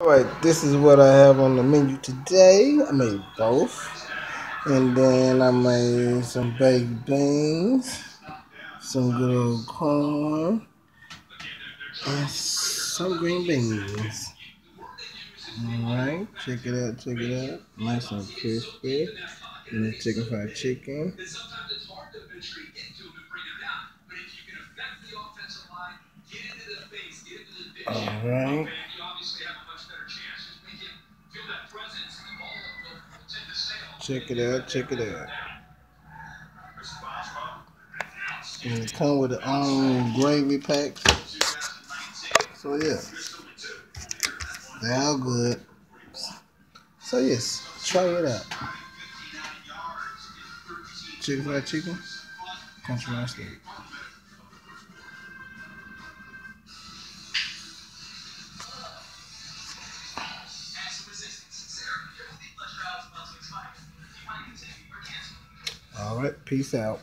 Alright, this is what I have on the menu today. I made both. And then I made some baked beans, some good old corn, and some green beans. Alright, check it out, check it out. Nice and crispy. And the chicken fried chicken. Alright. Check it out, check it out. And come with its own gravy packs. So yeah. They're all good. So yes, try it out. Chicken fried chicken, country steak. All right, peace out.